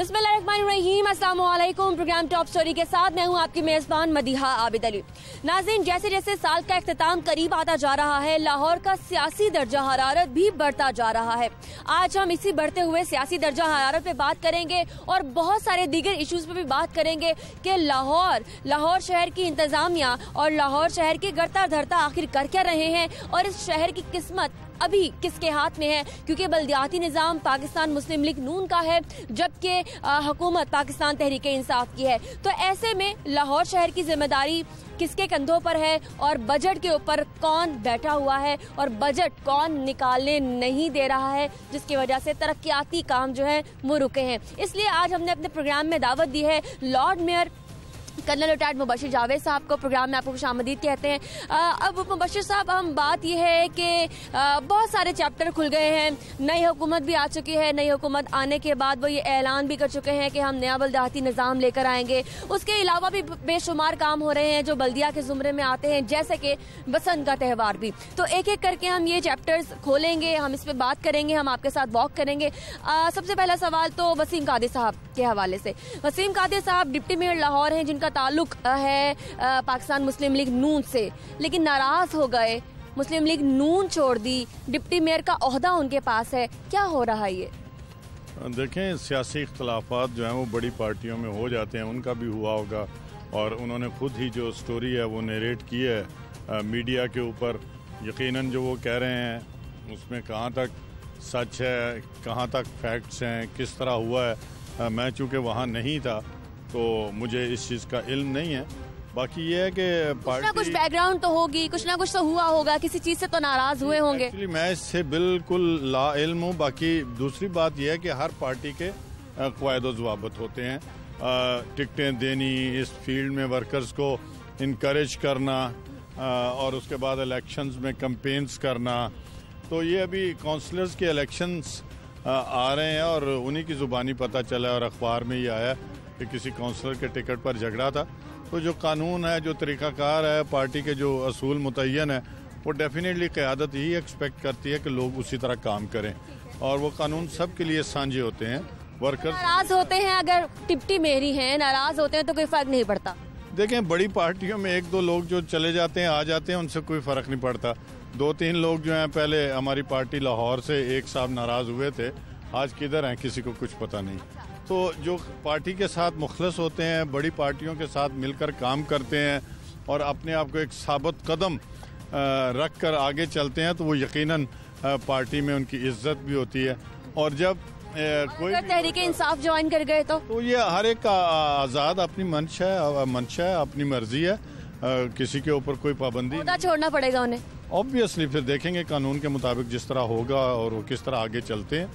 بسم اللہ الرحمن الرحیم، السلام علیکم۔ پروگرام ٹاپ سٹوری کے ساتھ میں ہوں آپ کی میزبان مدیحہ عابد علی۔ ناظرین، جیسے جیسے سال کا اختتام قریب آتا جا رہا ہے، لاہور کا سیاسی درجہ حرارت بھی بڑھتا جا رہا ہے۔ آج ہم اسی بڑھتے ہوئے سیاسی درجہ حرارت پہ بات کریں گے اور بہت سارے دیگر ایشوز پہ بھی بات کریں گے کہ لاہور لاہور شہر کی انتظامیہ اور لاہور شہر کے گرتا دھرتا آخر کر کیا رہے ہیں اور اس شہر کی قسمت ابھی کس کے ہاتھ میں ہے؟ کیونکہ بلدیاتی نظام پاکستان مسلم لیگ نون کا ہے، جبکہ حکومت پاکستان تحریک انصاف کی ہے۔ تو ایسے میں لاہور شہر کی ذمہ داری کس کے کندھوں پر ہے؟ اور بجٹ کے اوپر کون بیٹھا ہوا ہے؟ اور بجٹ کون نکالنے نہیں دے رہا ہے؟ جس کی وجہ سے ترقیاتی کام جو ہیں وہ رکے ہیں۔ اس لیے آج ہم نے اپنے پروگرام میں دعوت دی ہے، lord mayor colonel retired Mubashir Javed صاحب کو پروگرام میں آپ کو خوش آمدید کہتے ہیں۔ اب مبشر صاحب، ہم بات یہ ہے کہ بہت سارے چیپٹر کھل گئے ہیں۔ نئی حکومت بھی آ چکی ہے۔ نئی حکومت آنے کے بعد وہ یہ اعلان بھی کر چکے ہیں کہ ہم نیا بلدیاتی نظام لے کر آئیں گے۔ اس کے علاوہ بھی بے شمار کام ہو رہے ہیں جو بلدیہ کے زمرے میں آتے ہیں، جیسے کہ بسنت کا تہوار بھی۔ تو ایک ایک کر کے ہم یہ چیپٹر کھولیں گے، ہم اس پہ بات کریں گے، ہم آپ کے ساتھ واک کریں گے۔ سب سے پہلا سوال تو وسیم قادر صاحب کے حوالے سے۔ وسیم قادر صاحب ڈپٹی میئر لاہور ہیں، جن کا تعلق ہے پاکستان مسلم لیگ نون سے۔ لیکن ناراض ہو گئے۔ مسلم لیگ نون چھوڑ دی۔ ڈپٹی میئر کا عہدہ ان کے پاس ہے۔ کیا ہو رہا یہ؟ دیکھیں، سیاسی اختلافات جو ہیں، وہ بڑی پارٹیوں میں ہو جاتے ہیں۔ ان کا بھی ہوا ہوگا۔ اور انہوں نے خود ہی جو سٹوری ہے، وہ نیریٹ کی ہے۔ میڈیا کے اوپر۔ یقیناً جو وہ کہہ رہے ہیں، اس میں کہاں تک سچ ہے، کہاں تک فیکٹس ہیں، کس طرح ہوا ہے۔ میں چونکہ وہاں نہیں تھا تو مجھے اس چیز کا علم نہیں ہے۔ باقی یہ ہے کہ پارٹی کچھ نہ کچھ بیک گراؤنڈ تو ہوگی کچھ نہ کچھ تو ہوا ہوگا کسی چیز سے تو ناراض ہوئے ہوں گے۔ میں اس سے بالکل لا علم ہوں۔ باقی دوسری بات یہ ہے کہ ہر پارٹی کے قواعد و ضوابط ہوتے ہیں۔ ٹکٹیں دینی اس فیلڈ میں ورکرز کو انکریج کرنا اور اس کے بعد الیکشنز میں کمپینز کرنا۔ تو یہ ابھی کانسلرز کے الیکشنز آ رہے ہیں اور انہی کی زبانی پتہ چلا اور اخبار میں یہ آیا کہ کسی کونسلر کے ٹکٹ پر جھگڑا تھا تو جو قانون ہے جو طریقہ کار ہے پارٹی کے جو اصول متعین ہیں وہ ڈیفینیٹلی قیادت یہی ایکسپیکٹ کرتی ہے کہ لوگ اسی طرح کام کریں۔ اور وہ قانون سب کے لیے سانجے ہوتے ہیں۔ ورکر ناراض ہوتے ہیں اگر ٹپٹی میری ہیں ناراض ہوتے ہیں تو کوئی فرق نہیں پڑتا۔ دیکھیں بڑی پارٹیوں میں ایک دو لوگ جو چلے جاتے ہیں آ جاتے ہیں ان سے کوئی فرق نہیں پڑتا۔ دو تین لوگ جو ہیں پہلے ہماری پارٹی لاہور سے ایک صاحب ناراض ہوئے تھے آج کدھر ہیں؟ کسی کو کچھ پتہ نہیں۔ تو جو پارٹی کے ساتھ مخلص ہوتے ہیں بڑی پارٹیوں کے ساتھ مل کر کام کرتے ہیں اور اپنے آپ کو ایک ثابت قدم رکھ کر آگے چلتے ہیں تو وہ یقیناً پارٹی میں ان کی عزت بھی ہوتی ہے۔ اور جب کوئی تحریک انصاف جوائن کر گئے تو؟ تو یہ ہر ایک کا آزاد اپنی منشا ہے منشا ہے اپنی مرضی ہے۔ کسی کے اوپر کوئی پابندی چھوڑنا پڑے گا انہیں؟ آبویسلی پھر دیکھیں گے قانون کے مطابق جس طرح ہوگا اور وہ کس طرح آگے چلتے ہیں۔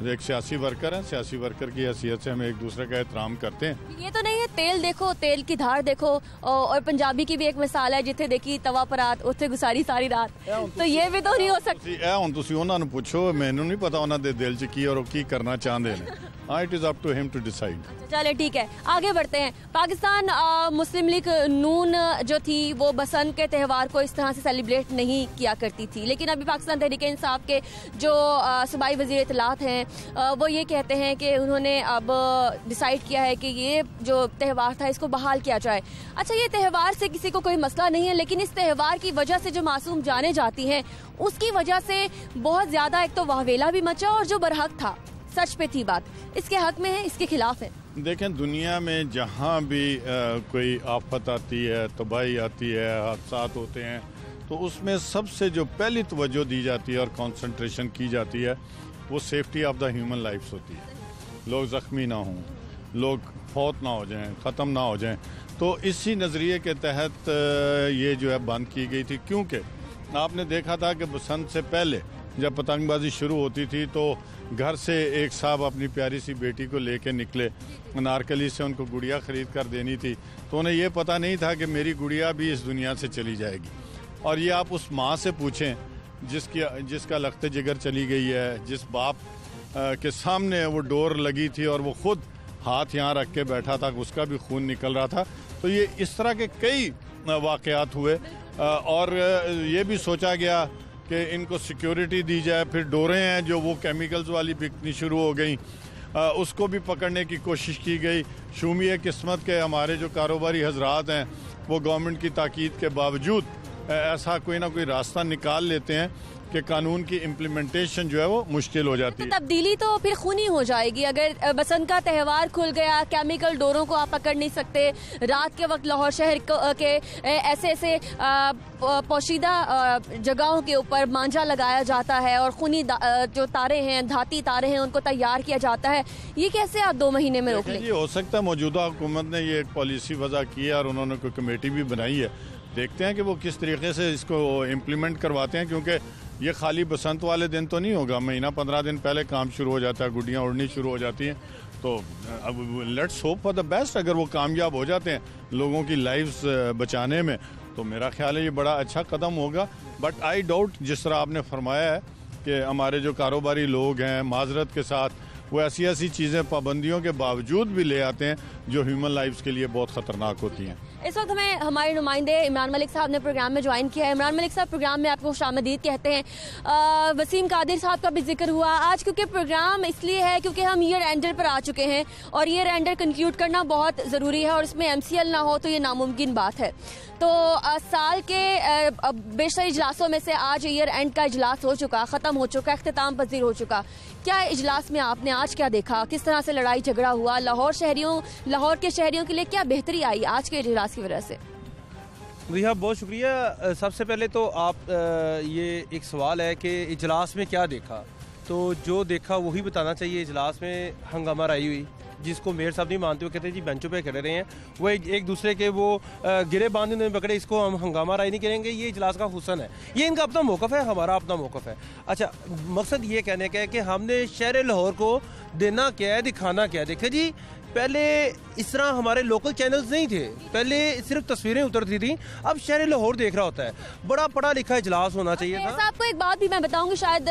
ایک سیاسی ورکر ہیں سیاسی ورکر کی حیثیت سے ہم ایک دوسرے کا احترام کرتے ہیں۔ یہ تو نہیں ہے تیل دیکھو تیل کی دھار دیکھو اور پنجابی کی بھی ایک مثال ہے جتھے دیکھی توا پرات اتھے گساری ساری رات۔ تو یہ بھی تو نہیں ہو سکتی اے ہوں تسی انہاں نوں پوچھو مینوں نہیں پتہ انہاں دے دل چ کی اور کی کرنا چاہندے نے۔ اٹ از اپ ٹو ہم ٹو ڈیسائیڈ چلے، ٹھیک ہے۔ آگے بڑھتے ہیں۔ پاکستان مسلم لیگ نون جو تھی، وہ بسنت کے تہوار کو اس طرح سے سیلیبریٹ نہیں کیا کرتی تھی۔ لیکن ابھی پاکستان تحریک انصاف کے جو صوبائی وزیر اطلاعات ہیں وہ یہ کہتے ہیں کہ انہوں نے اب ڈیسائیڈ کیا ہے کہ یہ جو تہوار تھا، اس کو بحال کیا جائے۔ اچھا یہ تہوار سے کسی کو کوئی مسئلہ نہیں ہے، لیکن اس تہوار کی وجہ سے جو معصوم جانے جاتی ہیں، اس کی وجہ سے بہت زیادہ ایک تو واہویلا بھی مچا اور جو برحق تھا۔ سچ پہ تھی بات۔ اس کے حق میں ہے، اس کے خلاف ہے۔ دیکھیں، دنیا میں جہاں بھی کوئی آفت آتی ہے، تباہی آتی ہے، حادثات ہوتے ہیں، تو اس میں سب سے جو پہلی توجہ دی جاتی ہے اور کانسنٹریشن کی جاتی ہے، وہ safety of the human lives ہوتی ہے۔ لوگ زخمی نہ ہوں، لوگ فوت نہ ہو جائیں، ختم نہ ہو جائیں۔ تو اسی نظریے کے تحت یہ جو ہے بند کی گئی تھی۔ کیونکہ آپ نے دیکھا تھا کہ بسنت سے پہلے جب پتنگ بازی شروع ہوتی تھی، تو گھر سے ایک صاحب اپنی پیاری سی بیٹی کو لے کے نکلے۔ جی، جی۔ نارکلی سے ان کو گڑیا خرید کر دینی تھی۔ تو انہیں یہ پتہ نہیں تھا کہ میری گڑیا بھی اس دنیا سے چلی جائے گی۔ اور یہ آپ اس ماں سے پوچھیں جس کی جس کا لخت جگر چلی گئی ہے جس باپ کے سامنے وہ ڈور لگی تھی اور وہ خود ہاتھ یہاں رکھ کے بیٹھا تھا اس کا بھی خون نکل رہا تھا۔ تو یہ اس طرح کے کئی واقعات ہوئے۔ اور یہ بھی سوچا گیا کہ ان کو سیکیورٹی دی جائے، پھر ڈوریں ہیں جو وہ کیمیکلز والی بکنی شروع ہو گئیں۔ اس کو بھی پکڑنے کی کوشش کی گئی۔ شومی قسمت کے ہمارے جو کاروباری حضرات ہیں، وہ گورنمنٹ کی تاکید کے باوجود ایسا کوئی نہ کوئی راستہ نکال لیتے ہیں۔ کہ قانون کی امپلیمنٹیشن جو ہے وہ مشکل ہو جاتی ہے۔ تبدیلی تو پھر خونی ہو جائے گی۔ اگر بسنت کا تہوار کھل گیا کیمیکل ڈوروں کو آپ پکڑ نہیں سکتے رات کے وقت لاہور شہر کے ایسے ایسے پوشیدہ جگہوں کے اوپر مانجا لگایا جاتا ہے اور خونی جو تارے ہیں دھاتی تارے ہیں ان کو تیار کیا جاتا ہے۔ یہ کیسے آپ دو مہینے میں روک لیں؟ یہ ہو سکتا ہے موجودہ حکومت نے یہ ایک پالیسی وضع کی ہے اور انہوں نے کوئی کمیٹی بھی بنائی ہے۔ دیکھتے ہیں کہ وہ کس طریقے سے اس کو امپلیمنٹ کرواتے ہیں کیونکہ یہ خالی بسنت والے دن تو نہیں ہوگا، مہینہ پندرہ دن پہلے کام شروع ہو جاتا ہے، گڈیاں اڑنی شروع ہو جاتی ہیں۔ تو اب let's hope for the best اگر وہ کامیاب ہو جاتے ہیں لوگوں کی لائفز بچانے میں۔ تو میرا خیال ہے یہ بڑا اچھا قدم ہوگا۔ بٹ آئی ڈاؤٹ جس طرح آپ نے فرمایا ہے کہ ہمارے جو کاروباری لوگ ہیں، معذرت کے ساتھ، وہ ایسی ایسی چیزیں، پابندیوں کے باوجود بھی لے آتے ہیں جو ہیومن لائفز کے لیے بہت خطرناک ہوتی ہیں۔ اس وقت ہمیں ہمارے نمائندے عمران ملک صاحب نے پروگرام میں جوائن کیا ہے۔ عمران ملک صاحب، پروگرام میں آپ کو خوش آمدید کہتے ہیں۔ وسیم قادر صاحب کا بھی ذکر ہوا۔ آج کیونکہ پروگرام اس لیے ہے کیونکہ ہم یہ رینڈر پر آ چکے ہیں اور یہ رینڈر کنکلیوڈ کرنا بہت ضروری ہے اور اس میں ایم سی ایل نہ ہو تو یہ ناممکن بات ہے۔ تو سال کے بیشتر اجلاسوں میں سے آج ایئر اینڈ کا اجلاس ہو چکا، ختم ہو چکا، اختتام پذیر ہو چکا۔ کیا اجلاس میں آپ نے آج کیا دیکھا؟ کس طرح سے لڑائی جھگڑا ہوا؟ لاہور شہریوں، لاہور کے شہریوں کے لیے کیا بہتری آئی آج کے اجلاس کی وجہ سے؟ جی ہاں بہت شکریہ۔ سب سے پہلے تو آپ یہ ایک سوال ہے کہ اجلاس میں کیا دیکھا؟ تو جو دیکھا وہی بتانا چاہیے، اجلاس میں ہنگامہ رائی ہوئی۔ جس کو میئر صاحب نہیں مانتے ہوئے کہتے ہیں جی بینچوں پہ کھڑے رہے ہیں۔ وہ ایک دوسرے کے وہ گرے باندھنے نے پکڑے، اس کو ہم ہنگامہ رائی نہیں کریں گے۔ یہ اجلاس کا حسن ہے۔ یہ ان کا اپنا موقف ہے، ہمارا اپنا موقف ہے۔ اچھا مقصد یہ کہنے کا ہے کہ ہم نے شہر لاہور کو دینا کیا ہے، دکھانا کیا ہے۔ دیکھیں جی پہلے اس طرح ہمارے لوکل چینلز نہیں تھے۔ پہلے صرف تصویریں اترتی تھیں۔ اب شہر لاہور دیکھ رہا ہوتا ہے۔ بڑا پڑھا لکھا اجلاس ہونا چاہیے تھا۔ صاحب کو ایک بات بھی میں بتاؤں گی شاید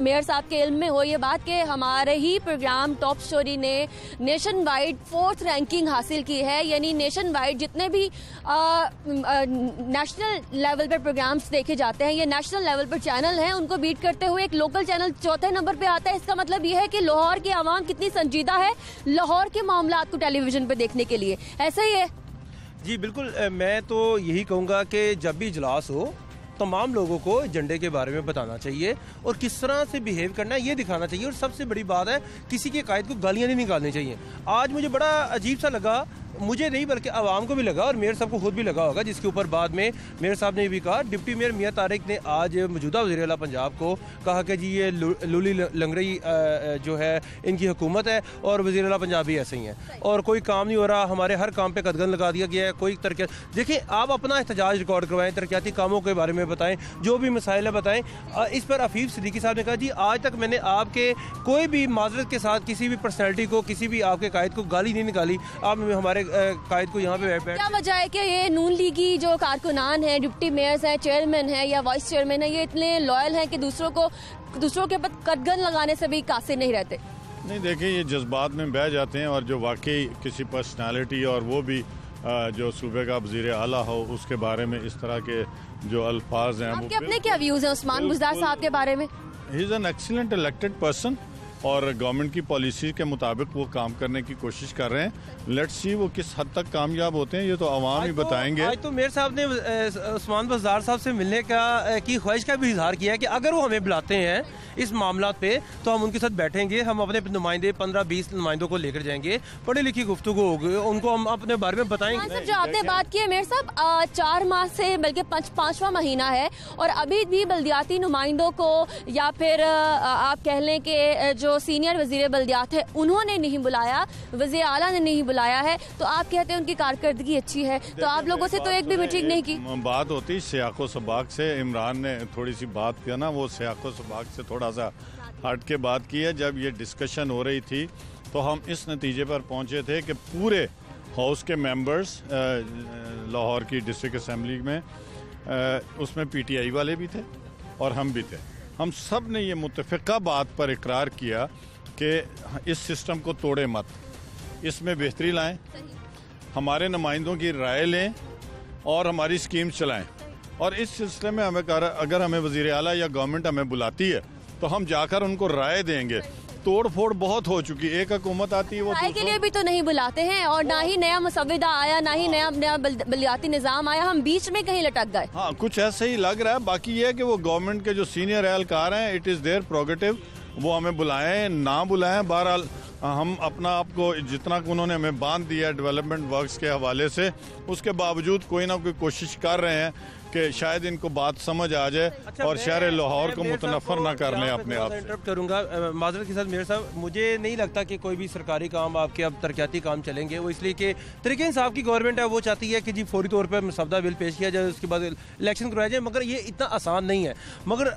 میئر صاحب کے علم میں ہو یہ بات کہ ہمارے ہی پروگرام ٹاپ سٹوری نے نیشن وائڈ فورتھ رینکنگ حاصل کی ہے۔ یعنی نیشن وائڈ جتنے بھی نیشنل لیول پر پروگرامز دیکھے جاتے ہیں یہ نیشنل لیول پر چینل ہیں۔ ان کو بیٹ کرتے ہوئے ایک لوکل چینل چوتھے نمبر پہ آتا ہے۔ اس کا مطلب یہ ہے کہ لاہور کی عوام کتنی سنجیدہ ہے۔ لاہور کے معاملات کو ٹیلی ویژن پہ دیکھنے کے لیے۔ ایسا ہی ہے۔ جی بالکل۔ میں تو یہی کہوں گا کہ جب بھی اجلاس ہو، تمام لوگوں کو ایجنڈے کے بارے میں بتانا چاہیے اور کس طرح سے بیہیو کرنا ہے، یہ دکھانا چاہیے۔ اور سب سے بڑی بات ہے، کسی کے قائد کو گالیاں نہیں نکالنی چاہیے۔ آج مجھے بڑا عجیب سا لگا مجھے نہیں بلکہ عوام کو بھی لگا اور میئر صاحب کو خود بھی لگا ہوگا جس کے اوپر بعد میں میئر صاحب نے یہ بھی کہا۔ ڈپٹی میئر میاں طارق نے آج موجودہ وزیر اعلیٰ پنجاب کو کہا کہ جی یہ لولی لنگڑی جو ہے ان کی حکومت ہے اور وزیر اعلیٰ پنجاب بھی ایسے ہی ہیں۔ اور کوئی کام نہیں ہو رہا ہمارے ہر کام پہ قدغن لگا دیا گیا ہے کوئی ترقیات دیکھیں آپ اپنا احتجاج ریکارڈ کروائیں ترقیاتی کاموں کے بارے میں بتائیں جو بھی مسائل بتائیں۔ اس پر عفیف صدیقی صاحب نے کہا جی آج تک میں نے آپ کے کوئی بھی معذرت کے ساتھ کسی بھی پرسنالٹی کو کسی بھی آپ کے قائد کو گالی نہیں نکالی۔ آپ ہمارے قائد کو یہاں پہ کیا وجہ ہے کہ یہ نون لیگی جو کارکنان ہیں ڈپٹی میئرز ہیں چیئرمین ہیں یا وائس چیئرمین ہیں یہ اتنے لوئل ہیں کہ دوسروں کو دوسروں کے پاس کٹگن لگانے سے بھی قاصر نہیں رہتے۔ نہیں دیکھیں یہ جذبات میں بہ جاتے ہیں اور جو واقعی کسی پرسنالٹی اور وہ بھی جو صوبے کا وزیر اعلیٰ ہو اس کے بارے میں اس طرح کے جو الفاظ ہیں آپ کے اپنے کیا ویوز ہیں؟ عثمان گزدار صاحب کے بارے میں۔ He is an excellent elected person اور گورنمنٹ کی پالیسی کے مطابق وہ کام کرنے کی کوشش کر رہے ہیں۔ لیٹ سی وہ کس حد تک کامیاب ہوتے ہیں یہ تو عوام ہی بتائیں گے۔ آج تو میر صاحب نے عثمان بزدار صاحب سے ملنے کا کی خواہش کا بھی اظہار کیا ہے کہ اگر وہ ہمیں بلاتے ہیں اس معاملات پہ تو ہم ان کے ساتھ بیٹھیں گے ہم اپنے نمائندے پندرہ بیس نمائندوں کو لے کر جائیں گے۔ پڑھی لکھی گفتگو ہوگی ان کو ہم اپنے بارے میں بتائیں گے۔ جو آپ نے بات کی ہے میر صاحب چار ماہ سے بلکہ پانچواں مہینہ ہے اور ابھی بھی بلدیاتی نمائندوں کو یا پھر آپ کہہ لیں کہ جو سینئر وزیر بلدیات ہے انہوں نے نہیں بلایا وزیر اعلیٰ نے نہیں بلایا ہے۔ تو آپ کہتے ہیں ان کی کارکردگی اچھی ہے۔ تو آپ لوگوں سے تو ایک بھی میٹنگ نہیں کی۔ بات ہوتی سیاق و سباق سے۔ عمران نے تھوڑی سی بات کیا نا وہ سیاق و سباق سے تھوڑا سا ہٹ کے بات کی ہے۔ جب یہ ڈسکشن ہو رہی تھی تو ہم اس نتیجے پر پہنچے تھے کہ پورے ہاؤس کے ممبرز لاہور کی ڈسٹرکٹ اسمبلی میں اس میں پی ٹی آئی والے بھی تھے اور ہم بھی تھے۔ ہم سب نے یہ متفقہ بات پر اقرار کیا کہ اس سسٹم کو توڑے مت۔ اس میں بہتری لائیں، ہمارے نمائندوں کی رائے لیں اور ہماری سکیم چلائیں۔ اور اس سلسلے میں ہمیں اگر ہمیں وزیر اعلیٰ یا گورنمنٹ ہمیں بلاتی ہے، تو ہم جا کر ان کو رائے دیں گے۔ توڑ پھوڑ بہت ہو چکی ایک حکومت آتی ہے وہ رائے کے لیے بھی تو نہیں بلاتے ہیں اور نہ ہی نیا مسودہ آیا نہ ہی نیا نیا بلیاتی نظام آیا۔ ہم بیچ میں کہیں لٹک گئے۔ ہاں کچھ ایسے ہی لگ رہا ہے۔ باقی یہ ہے کہ وہ گورنمنٹ کے جو سینئر اہلکار ہیں اٹ از دیئر پروگیٹو وہ ہمیں بلائیں نہ بلائیں۔ بہرحال ہم اپنا آپ کو جتنا انہوں نے ہمیں باندھ دیا ہے ڈیولپمنٹ ورکس کے حوالے سے اس کے باوجود کوئی نہ کوئی کوشش کر رہے ہیں۔ کہ شاید ان کو بات سمجھ آ جائے اچھا، اور شہر لاہور کو متنفر نہ کر لیں اپنے آپ سے۔ کروں گا۔ معذرت کے ساتھ میرے صاحب مجھے نہیں لگتا کہ کوئی بھی سرکاری کام آپ کے اب ترقیاتی کام چلیں گے۔ وہ اس لیے کہ طریقے انصاف کی گورنمنٹ ہے وہ چاہتی ہے کہ جی فوری طور پہ مسودہ بل پیش کیا جائے اس کے بعد الیکشن کروایا جائے مگر یہ اتنا آسان نہیں ہے۔ مگر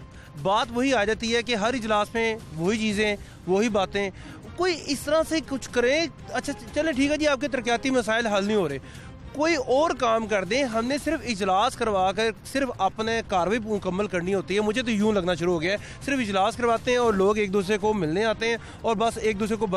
بات وہی آ جاتی ہے کہ ہر اجلاس میں وہی چیزیں وہی باتیں۔ کوئی اس طرح سے کچھ کرے اچھا چلے ٹھیک ہے جی آپ کے ترقیاتی مسائل حل نہیں ہو رہے۔ کوئی اور کام کر دیں، ہم نے صرف اجلاس کروا کر صرف اپنے کاروائی مکمل کرنی ہوتی ہے۔ مجھے تو یوں لگنا شروع ہو گیا ہے۔ صرف اجلاس کرواتے ہیں اور لوگ ایک دوسرے کو ملنے آتے ہیں اور بس ایک دوسرے کو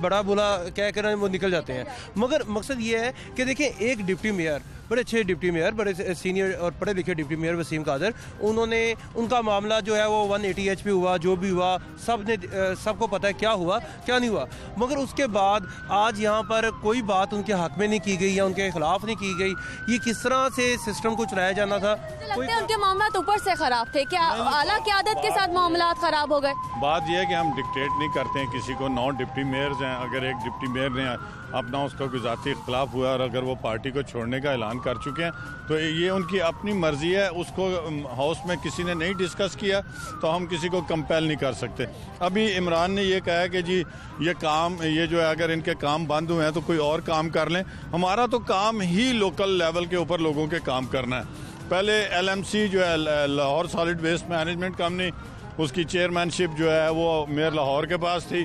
بڑا بولا کہہ کر وہ نکل جاتے ہیں۔ مگر مقصد یہ ہے کہ دیکھیں، ایک ڈپٹی میئر بڑے اچھے ڈپٹی میئر بڑے سینئر اور پڑھے لکھے ڈپٹی میئر وسیم قادر انہوں نے ان کا معاملہ جو ہے وہ ون ایٹی ایچ پی ہوا جو بھی ہوا سب نے سب کو پتہ ہے کیا ہوا کیا نہیں ہوا۔ مگر اس کے بعد آج یہاں پر کوئی بات ان کے حق میں نہیں کی گئی یا ان کے خلاف نہیں کی گئی۔ یہ کس طرح سے سسٹم کو چلایا جانا تھا؟ ان کے معاملات اوپر سے خراب تھے کیا اعلیٰ قیادت کے ساتھ معاملات خراب ہو گئے۔ بات یہ ہے کہ ہم ڈکٹیٹ نہیں کرتے ہیں کسی کو نو ڈپٹی میئرز ہیں۔ اگر ایک ڈپٹی میئر نے اپنا اس کا کوئی ذاتی اختلاف ہوا اور اگر وہ پارٹی کو چھوڑنے کا اعلان کر چکے ہیں، تو یہ ان کی اپنی مرضی ہے، اس کو ہاؤس میں کسی نے نہیں ڈسکس کیا، تو ہم کسی کو کمپیل نہیں کر سکتے۔ ابھی عمران نے یہ کہا کہ جی یہ کام، یہ جو ہے، اگر ان کے کام بند ہوئے ہیں تو کوئی اور کام کر لیں۔ ہمارا تو کام ہی لوکل لیول کے اوپر لوگوں کے کام کرنا ہے۔ پہلے ایل ایم سی جو ہے، Lahore solid waste management company اس کی چیئرمین شپ جو ہے، وہ میئر لاہور کے پاس تھی۔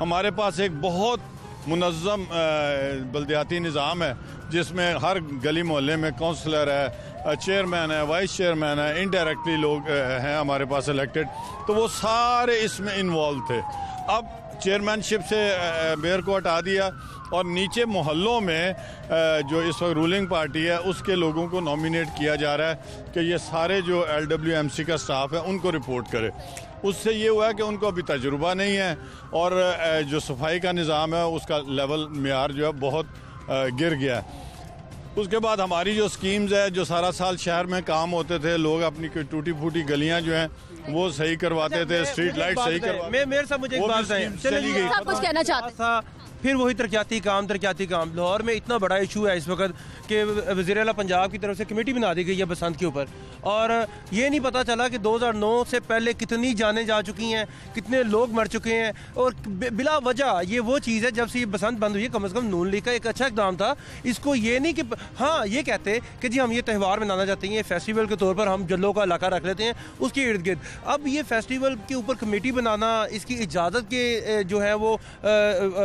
ہمارے پاس ایک بہت منظم بلدیاتی نظام ہے، جس میں ہر گلی محلے میں کونسلر ہے چیئرمین ہے وائس چیئرمین ہے انڈائریکٹلی لوگ ہیں ہمارے پاس الیکٹڈ تو وہ سارے اس میں انوالو تھے۔ اب چیئرمین شپ سے میئر کو ہٹا دیا۔ اور نیچے محلوں میں جو اس وقت رولنگ پارٹی ہے اس کے لوگوں کو نومینیٹ کیا جا رہا ہے کہ یہ سارے جو ایل ڈبلیو ایم سی کا سٹاف ہے ان کو رپورٹ کرے۔ اس سے یہ ہوا ہے کہ ان کو ابھی تجربہ نہیں ہے اور جو صفائی کا نظام ہے اس کا لیول معیار جو ہے بہت گر گیا ہے۔ اس کے بعد ہماری جو سکیمز ہے جو سارا سال شہر میں کام ہوتے تھے لوگ اپنی ٹوٹی پھوٹی گلیاں جو ہیں وہ صحیح کرواتے تھے اسٹریٹ لائٹ صحیح کرواتے میرے صاحب مجھے ایک بات ہے کچھ کہنا چاہتے ہیں؟ پھر وہی ترقیاتی کام ترقیاتی کام۔ لاہور میں اتنا بڑا ایشو ہے اس وقت کہ وزیر اعلیٰ پنجاب کی طرف سے کمیٹی بنا دی گئی ہے بسنت کے اوپر۔ اور یہ نہیں پتا چلا کہ دو ہزار نو سے پہلے کتنی جانیں جا چکی ہیں، کتنے لوگ مر چکے ہیں۔ اور بلا وجہ یہ وہ چیز ہے، جب سے یہ بسنت بند ہوئی ہے، کم از کم نون لیگ کا ایک اچھا اقدام تھا۔ اس کو یہ نہیں کہ ہاں یہ کہتے کہ جی ہم یہ تہوار منانا چاہتے ہیں فیسٹیول کے طور پر ہم جلوں کا علاقہ رکھ لیتے ہیں، اس کے ارد گرد۔ اب یہ فیسٹیول کے اوپر کمیٹی بنانا، اس کی اجازت کے جو ہے وہ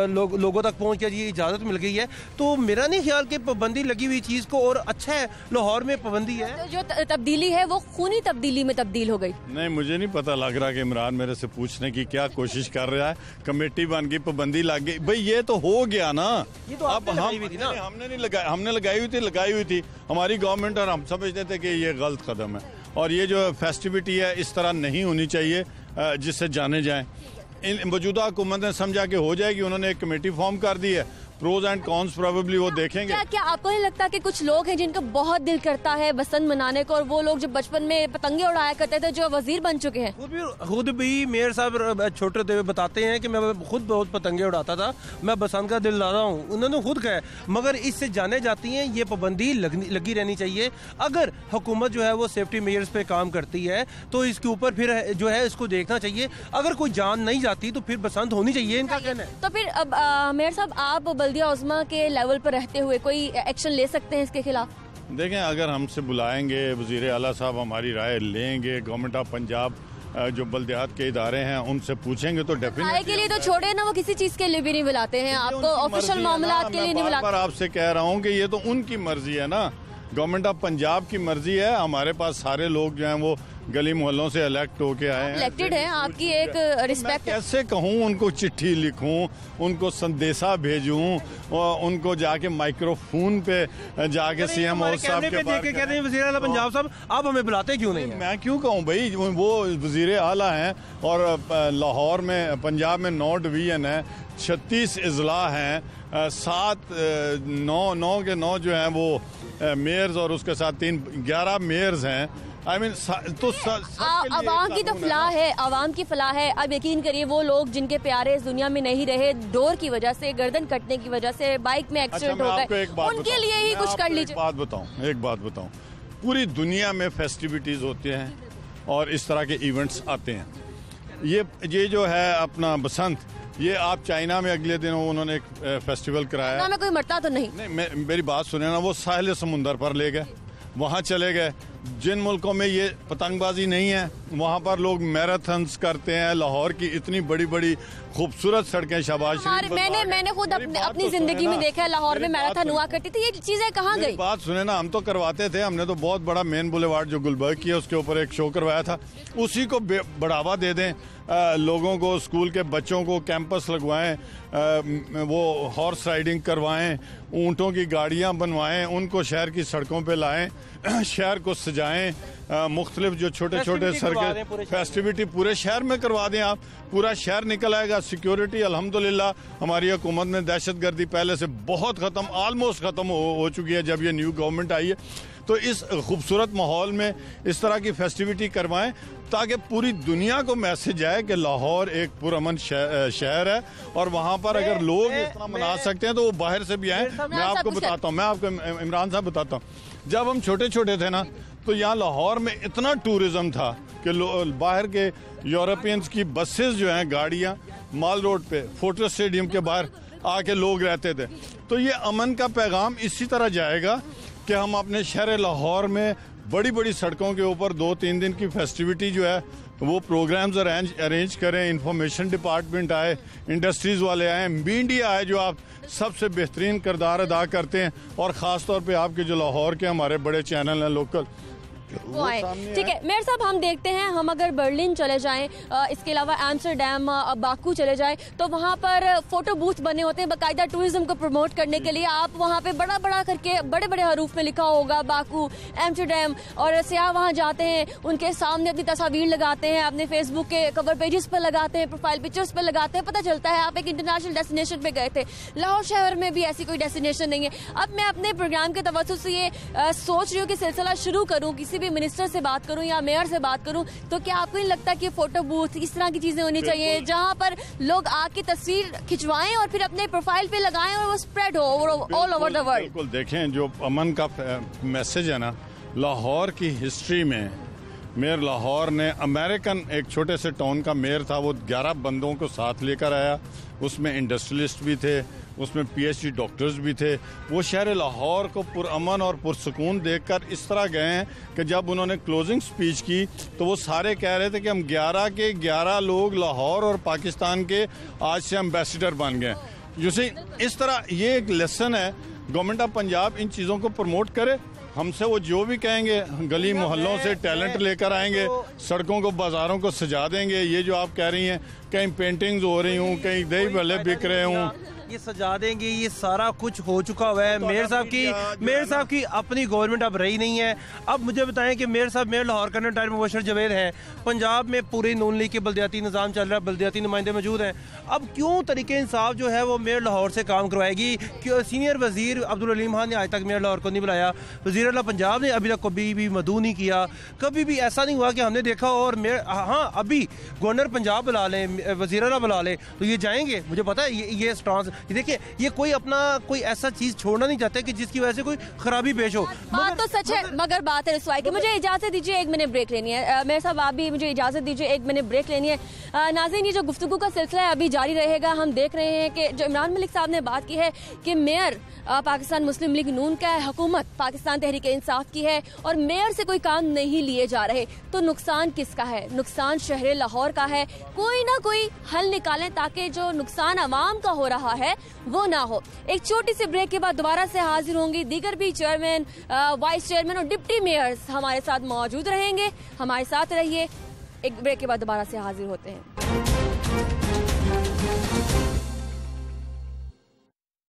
لوگ لوگوں تک پہنچ کے جی اجازت مل گئی ہے۔ تو میرا نہیں خیال کہ پابندی لگی ہوئی چیز کو اور اچھا ہے لاہور میں پابندی ہے۔ جو تبدیلی ہے وہ خونی تبدیلی میں تبدیل ہو گئی۔ نہیں مجھے نہیں پتا لگ رہا کہ عمران میرے سے پوچھنے کی کیا کوشش کر رہا ہے۔ کمیٹی بن گئی پابندی لگ گئی۔ بھائی یہ تو ہو گیا نا۔ اب ہم نے نہیں لگائی ہم نے لگائی ہوئی تھی لگائی ہوئی تھی۔ ہماری گورنمنٹ اور ہم سمجھتے تھے کہ یہ غلط قدم ہے۔ اور یہ جو فیسٹیوٹی ہے اس طرح نہیں ہونی چاہیے جس سے جانے جائیں۔ موجودہ حکومت نے سمجھا کہ ہو جائے گی، انہوں نے ایک کمیٹی فارم کر دی ہے۔ پروز اینڈ کونس پروبیبلی وہ دیکھیں گے. کیا آپ کو نہیں لگتا کہ کچھ لوگ ہیں جن کا بہت دل کرتا ہے بسنت منانے کو اور وہ لوگ جو بچپن میں پتنگے اڑایا کرتے تھے جو وزیر بن چکے ہیں؟ خود بھی میئر صاحب چھوٹے تھے بتاتے ہیں کہ میں خود بہت پتنگے اڑاتا تھا میں بسنت کا دل لادا ہوں انہوں نے خود کہا مگر اس سے جانے جاتی ہیں یہ پابندی لگی رہنی چاہیے۔ اگر حکومت جو ہے وہ سیفٹی میئرز پہ کام کرتی ہے تو اس کے اوپر پھر جو ہے اس کو دیکھنا چاہیے۔ اگر کوئی جان نہیں جاتی تو پھر بسنت ہونی چاہیے ان کا کہنا ہے۔ تو پھر میئر صاحب آپ بلدیہ عظما کے لیول پر رہتے ہوئے کوئی ایکشن لے سکتے ہیں اس کے خلاف؟ دیکھیں اگر ہم سے بلائیں گے وزیر اعلیٰ صاحب ہماری رائے لیں گے گورنمنٹ آف پنجاب جو بلدیات کے ادارے ہیں ان سے پوچھیں گے تو ڈیفینیٹ کے لیے تو چھوڑے نا وہ کسی چیز کے لیے بھی نہیں بلاتے ہیں۔ آپ کو آفیشل معاملات کے لیے نہیں بلاتے۔ آپ سے کہہ رہا ہوں کہ یہ تو ان کی مرضی ہے نا۔ گورنمنٹ آف پنجاب کی مرضی ہے ہمارے پاس سارے لوگ جو ہیں وہ گلی محلوں سے الیکٹ ہو کے آئے الیکٹڈ ہیں آپ کی ایک uh, رسپیکٹ کیسے کہوں ان کو چٹھی لکھوں ان کو سندیسہ بھیجوں ان کو جا کے مائکرو فون پہ جا کے سی ایم اور صاحب کے بارے کہتے ہیں وزیر اعلیٰ پنجاب صاحب آپ ہمیں بلاتے کیوں نہیں؟ میں کیوں کہوں بھئی وہ وزیر اعلیٰ ہیں اور لاہور میں پنجاب میں نو ڈویژن ہے چھتیس اضلاع ہیں سات نو نو کے نو جو ہیں وہ میئرز اور اس کے ساتھ تین گیارہ میئرز ہیں۔ عوام کی تو فلاح ہے عوام کی فلاح ہے۔ اب یقین کریے وہ لوگ جن کے پیارے اس دنیا میں نہیں رہے ڈور کی وجہ سے گردن کٹنے کی وجہ سے بائک میں اچھا، ایکسیڈنٹ ہو گئے۔ ان کے لیے ہی کچھ کر لیجیے بات بتاؤں ایک بات بتاؤں۔ پوری دنیا میں فیسٹیوٹیز ہوتے ہیں اور اس طرح کے ایونٹس آتے ہیں۔ یہ یہ جو ہے اپنا بسنت یہ آپ چائنا میں اگلے دن انہوں نے ایک فیسٹیول کرایا۔ میں کوئی مرتا تو نہیں۔ میری بات سنیں نا وہ ساحل سمندر پر لے گئے وہاں چلے گئے۔ جن ملکوں میں یہ پتنگ بازی نہیں ہے وہاں پر لوگ میراتھنس کرتے ہیں لاہور کی اتنی بڑی بڑی خوبصورت سڑکیں شہباز شریف میں نے میں نے خود اپنی زندگی میں دیکھا ہے لاہور میں میراتھن ہوا کرتی تھی۔ یہ چیزیں کہاں گئی؟ بات سنیں نا ہم تو کرواتے تھے ہم نے تو بہت بڑا مین بولیوارڈ جو گلبرگ کی ہے اس کے اوپر ایک شو کروایا تھا۔ اسی کو بڑھاوا دے دیں لوگوں کو اسکول کے بچوں کو کیمپس لگوائیں وہ ہارس رائڈنگ کروائیں اونٹوں کی گاڑیاں بنوائیں ان کو شہر کی سڑکوں پہ لائیں۔ شہر کو جائیں۔ مختلف جو چھوٹے چھوٹے سرکے فیسٹیویٹی پورے شہر میں۔ کروا دیں آپ۔ پورا شہر نکل آئے گا۔ سیکیورٹی الحمدللہ ہماری حکومت میں دہشت گردی پہلے سے بہت ختم آلموسٹ ختم ہو چکی ہے جب یہ نیو گورنمنٹ آئی ہے۔ تو اس خوبصورت ماحول میں اس طرح کی فیسٹیویٹی کروائیں تاکہ پوری دنیا کو میسج آئے کہ لاہور ایک پرامن شہر ہے۔ اور وہاں پر اگر لوگ اس طرح منا سکتے ہیں تو وہ باہر سے بھی آئیں۔ میں آپ کو بتاتا ہوں میں آپ کو عمران صاحب بتاتا ہوں۔ جب ہم چھوٹے چھوٹے تھے نا تو یہاں لاہور میں اتنا ٹورزم تھا کہ باہر کے یورپینز کی بسز جو ہیں، گاڑیاں، مال روڈ پہ فوٹو اسٹیڈیم کے باہر آ کے لوگ رہتے تھے۔ تو یہ امن کا پیغام اسی طرح جائے گا کہ ہم اپنے شہر لاہور میں بڑی بڑی سڑکوں کے اوپر دو تین دن کی فیسٹیوٹی جو ہے، وہ پروگرامز ارینج ارینج کریں انفارمیشن ڈپارٹمنٹ آئے انڈسٹریز والے آئے میڈیا آئے جو آپ سب سے بہترین کردار ادا کرتے ہیں۔ اور خاص طور پہ آپ کے جو لاہور کے ہمارے بڑے چینل ہیں لوکل وہ آئے۔ ٹھیک ہے صاحب ہم دیکھتے ہیں ہم اگر برلن چلے جائیں اس کے علاوہ ایمسٹرڈیم باکو چلے جائیں تو وہاں پر فوٹو بوتھ بنے ہوتے ہیں باقاعدہ ٹوریزم کو پروموٹ کرنے کے لیے۔ آپ وہاں پہ بڑا بڑا کر کے بڑے بڑے حروف میں لکھا ہوگا باکو ایمسٹرڈیم اور سیاح وہاں جاتے ہیں ان کے سامنے اپنی تصاویر لگاتے ہیں اپنے فیس بک کے کور پیجز پر لگاتے ہیں پروفائل پکچرز پر لگاتے ہیں پتہ چلتا ہے آپ ایک انٹرنیشنل ڈیسٹینیشن پہ گئے تھے۔ لاہور شہر میں بھی ایسی کوئی ڈیسٹینیشن نہیں ہے۔ اب میں اپنے پروگرام کے توسط سے یہ سوچ رہی ہوں کہ سلسلہ شروع کروں کسی بھی منسٹر سے بات کروں یا میئر سے بات کروں تو کیا آپ کو نہیں لگتا کہ فوٹو بوتھ اس طرح کی چیزیں ہونی چاہیے؟ جہاں پر لوگ آ کے تصویر کھچوائیں اور پھر اپنے پروفائل پہ لگائیں اور وہ سپریڈ ہو آل اوور دا ورلڈ بالکل دیکھیں جو امن کا میسج ہے نا لاہور کی ہسٹری میں میئر لاہور نے امریکن ایک چھوٹے سے ٹاؤن کا میئر تھا وہ گیارہ بندوں کو ساتھ لے کر آیا۔ اس میں انڈسٹریلسٹ بھی تھے۔ اس میں پی ایچ ڈی ڈاکٹرز بھی تھے۔ وہ شہر لاہور کو پرامن اور پرسکون دیکھ کر اس طرح گئے ہیں کہ جب انہوں نے کلوزنگ سپیچ کی تو وہ سارے کہہ رہے تھے کہ ہم گیارہ کے گیارہ لوگ لاہور اور پاکستان کے آج سے امبیسڈر بن گئے۔ یو سی اس طرح یہ ایک لیسن ہے۔ گورنمنٹ آف پنجاب ان چیزوں کو پروموٹ کرے۔ ہم سے وہ جو بھی کہیں گے گلی محلوں سے ٹیلنٹ لے کر آئیں گے۔ سڑکوں کو بازاروں کو سجا دیں گے۔ یہ جو آپ کہہ رہی ہیں کہیں پینٹنگز ہو رہی ہوں کہیں دہی بھلے بک رہے ہوں۔ کی سجا دیں گے یہ سارا کچھ ہو چکا ہوا ہے۔ میر صاحب کی میر صاحب کی اپنی گورنمنٹ اب رہی نہیں ہے۔ اب مجھے بتائیں کہ میر صاحب میر لاہور کرنے ٹائم مبشر جویر ہیں۔ پنجاب میں پوری نون لیگ کے بلدیاتی نظام چل رہا ہے بلدیاتی نمائندے موجود ہیں۔ اب کیوں طریقہ انصاف جو ہے وہ میر لاہور سے کام کروائے گی؟ کیوں سینئر وزیر عبدالعلیم خان نے آج تک میر لاہور کو نہیں بلایا؟ وزیر اللہ پنجاب نے ابھی تک کبھی بھی مدعو نہیں کیا۔ کبھی بھی ایسا نہیں ہوا کہ ہم نے دیکھا اور میئر ہاں ابھی گورنر پنجاب بلا لیں وزیر اللہ بلا لیں۔ تو یہ جائیں گے؟ مجھے پتا ہے یہ اسٹانس دیکھیں یہ کوئی اپنا کوئی ایسا چیز چھوڑنا نہیں چاہتا کہ جس کی وجہ سے کوئی خرابی پیش ہو۔ بات تو سچ ہے مگر بات ہے رسوائی کی۔ مجھے اجازت دیجیے ایک منٹ بریک لینی ہے۔ میرے صاحب آپ بھی مجھے اجازت دیجیے ایک منٹ بریک لینی ہے۔ ناظرین یہ جو گفتگو کا سلسلہ ہے ابھی جاری رہے گا ہم دیکھ رہے ہیں کہ جو عمران ملک صاحب نے بات کی ہے کہ میئر پاکستان مسلم لیگ نون کا ہے حکومت پاکستان تحریک انصاف کی ہے اور میئر سے کوئی کام نہیں لیے جا رہے۔ تو نقصان کس کا ہے؟ نقصان شہر لاہور کا ہے۔ کوئی نہ کوئی حل نکالیں تاکہ جو نقصان عوام کا ہو رہا ہے ہے، وہ نہ ہو۔ ایک چھوٹی سے بریک کے بعد دوبارہ سے حاضر ہوں گی دیگر بھی چیئرمین وائس چیئرمین اور ڈپٹی میئرز ہمارے ساتھ موجود رہیں گے۔ ہمارے ساتھ رہیے۔ ایک بریک کے بعد دوبارہ سے حاضر ہوتے ہیں۔